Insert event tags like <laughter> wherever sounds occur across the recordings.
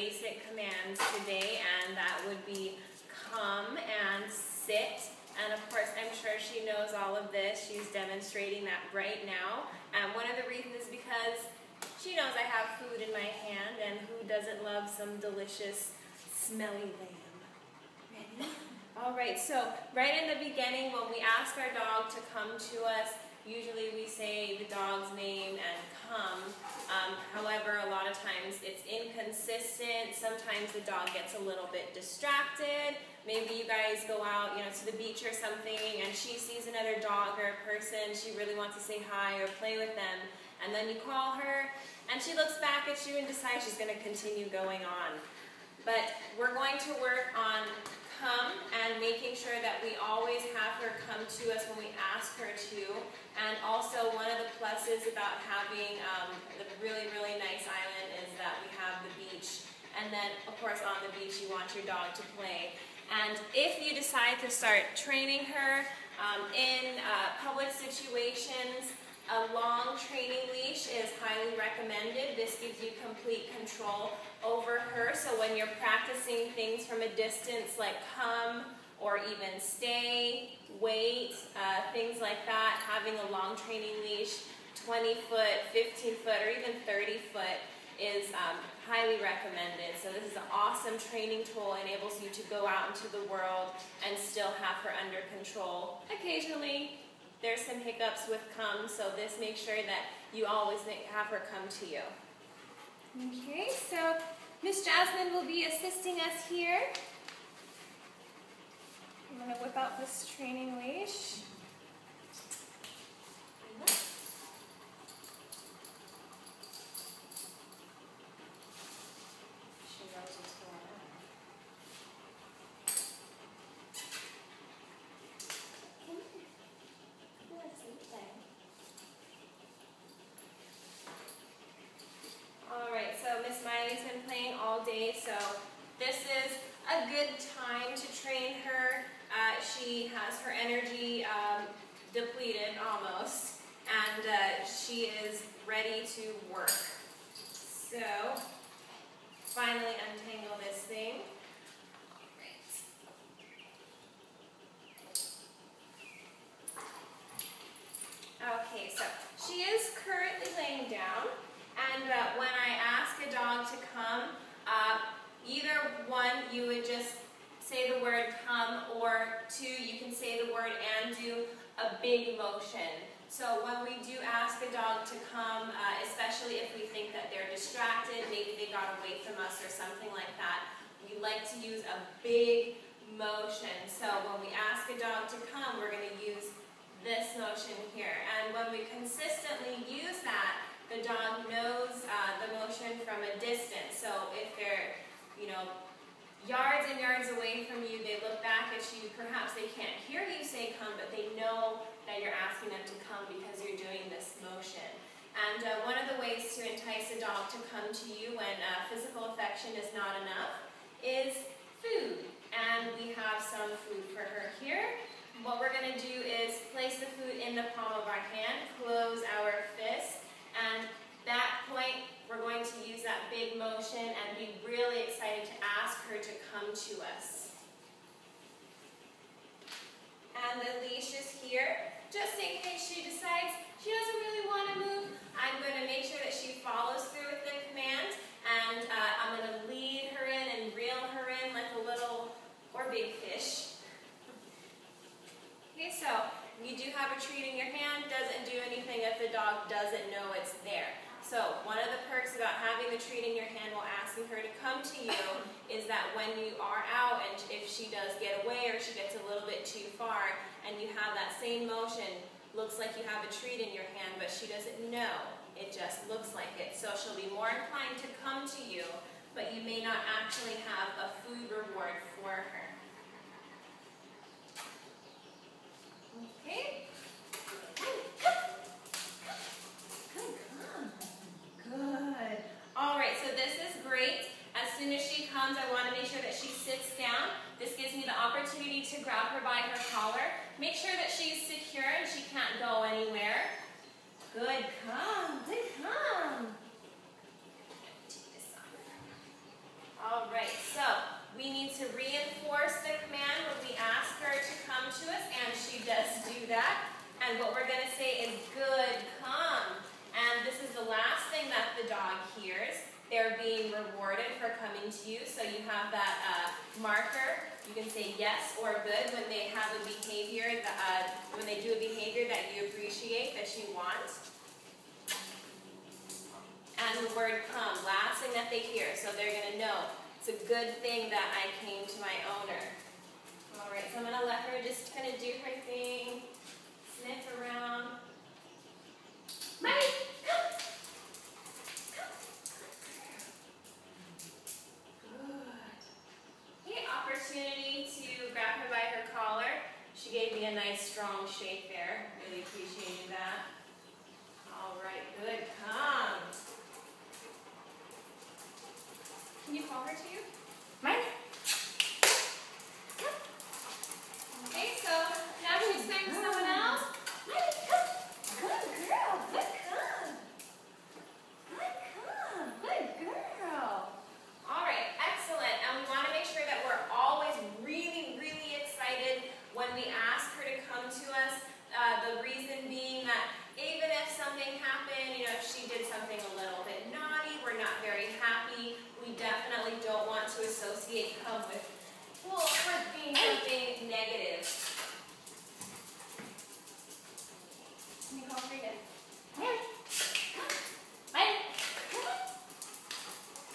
basic commands today, and that would be come and sit. And of course, I'm sure she knows all of this. She's demonstrating that right now. And one of the reasons is because she knows I have food in my hand, and who doesn't love some delicious, smelly lamb? Ready? <laughs> All right, so right in the beginning, when we ask our dog to come to us, usually we say the dog's name and come. Um, however, a lot of times it's inconsistent. Sometimes the dog gets a little bit distracted. Maybe you guys go out, you know, to the beach or something, and she sees another dog or a person. She really wants to say hi or play with them, and then you call her, and she looks back at you and decides she's going to continue going on. But we're going to work on come and making sure that we always have her come to us when we ask her to. And also one of the pluses about having um, the really, really nice island is that we have the beach. And then, of course, on the beach, you want your dog to play. And if you decide to start training her um, in uh, public situations, a long training leash is highly recommended. This gives you complete control over her. So when you're practicing things from a distance like come or even stay, wait, uh, things like that, having a long training leash, 20 foot, 15 foot, or even 30 foot is um, highly recommended. So this is an awesome training tool, enables you to go out into the world and still have her under control. Occasionally, there's some hiccups with come, so this makes sure that you always have her come to you. Okay, so Miss Jasmine will be assisting us here. I'm going to whip out this training leash. so this is a good time to train her. Uh, she has her energy um, depleted almost, and uh, she is ready to work. So, finally untangle this thing. Okay, so she is currently laying down, and uh, when I ask a dog to come, uh, either one, you would just say the word come, or two, you can say the word and do a big motion. So when we do ask a dog to come, uh, especially if we think that they're distracted, maybe they got away from us or something like that, we like to use a big motion. So when we ask a dog to come, we're going to use this motion here. And when we consistently use that, the dog knows uh, the motion from a distance. So if they're, you know, yards and yards away from you, they look back at you. Perhaps they can't hear you say come, but they know that you're asking them to come because you're doing this motion. And uh, one of the ways to entice a dog to come to you when uh, physical affection is not enough is food. And we have some food for her here. What we're going to do is place the food in the palm of our hand, close our fist, and that point, we're going to use big motion and be really excited to ask her to come to us. And the leash is here, just in case she decides she doesn't really want to move. I'm going to make sure that she follows through with the command, and uh, I'm going to lead her in and reel her in like a little or big fish. Okay, so you do have a treat in your hand, doesn't do anything if the dog doesn't know there. So one of the perks about having the treat in your hand while asking her to come to you is that when you are out and if she does get away or she gets a little bit too far and you have that same motion, looks like you have a treat in your hand but she doesn't know. It just looks like it. So she'll be more inclined to come to you but you may not actually have a food reward for her. Okay. Good. All right, so this is great. As soon as she comes, I want to make sure that she sits down. This gives me the opportunity to grab her by her collar. Make sure that she's secure and she can't go anywhere. Good, come, good, come. And what we're going to say is good, come. And this is the last thing that the dog hears. They're being rewarded for coming to you. So you have that uh, marker. You can say yes or good when they have a behavior, that, uh, when they do a behavior that you appreciate, that you want. And the word come, last thing that they hear. So they're going to know it's a good thing that I came to my owner. All right, so I'm going to let her just kind of do her thing, sniff around. Money! Opportunity to grab her by her collar. She gave me a nice strong shake there. Really appreciated that. All right, good. Come. Can you call her to you?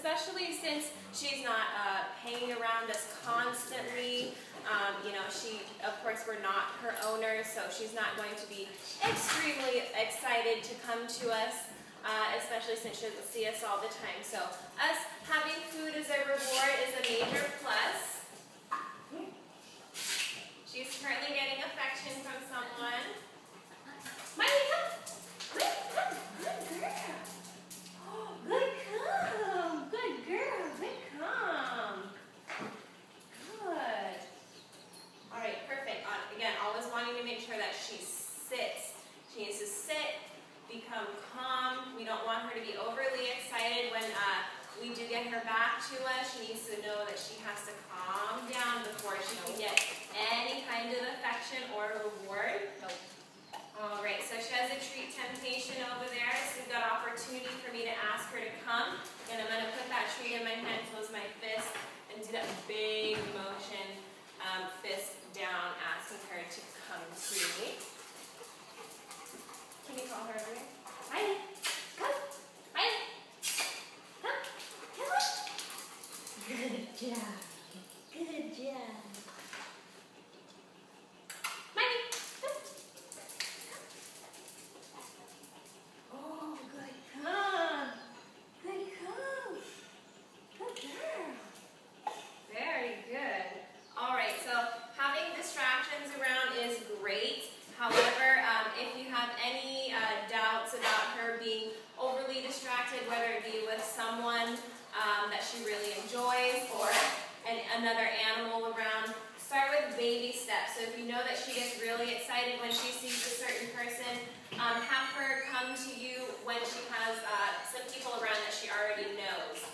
especially since she's not uh, hanging around us constantly. Um, you know, she, of course, we're not her owner, so she's not going to be extremely excited to come to us, uh, especially since she doesn't see us all the time. So us having food as a reward is a major plus. She's currently getting affection from someone. Malie, come! Good, good, good girl. Oh, good get her back to us, she needs to know that she has to calm down before she can get any kind of affection or reward. All right, so she has a treat temptation over there. So we've got opportunity for me to ask her to come. And I'm going to put that treat in my hand, close my fist, and do that big motion, um, fist down, asking her to come to me. Can you call her over here? Hi. job. Good job. Oh, good come. Good come. Good girl. Very good. All right, so having distractions around is great. However, um, if you have any uh, doubts about her being overly distracted, whether it be with someone um, that she really enjoys or an, another animal around. Start with baby steps. So if you know that she gets really excited when she sees a certain person, um, have her come to you when she has uh, some people around that she already knows.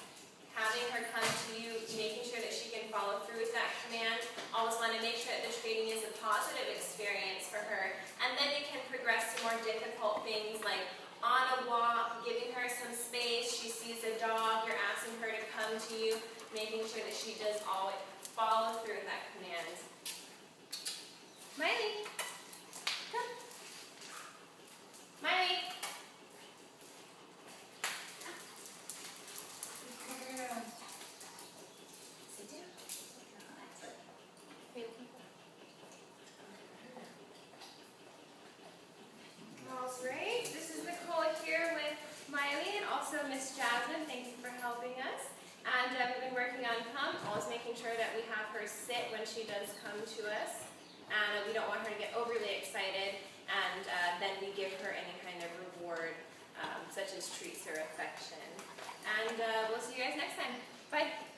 Having her come to you, making sure that she can follow through with that command. Always want to make sure that the training is a positive experience for her. And then you can progress to more difficult things like on a walk, giving her some space. She sees a dog, you're asking her to come to you, making sure that she does always follow through that command. Malie. and thank you for helping us. And uh, we've been working on come, always making sure that we have her sit when she does come to us. And we don't want her to get overly excited, and uh, then we give her any kind of reward, um, such as treats or affection. And uh, we'll see you guys next time. Bye.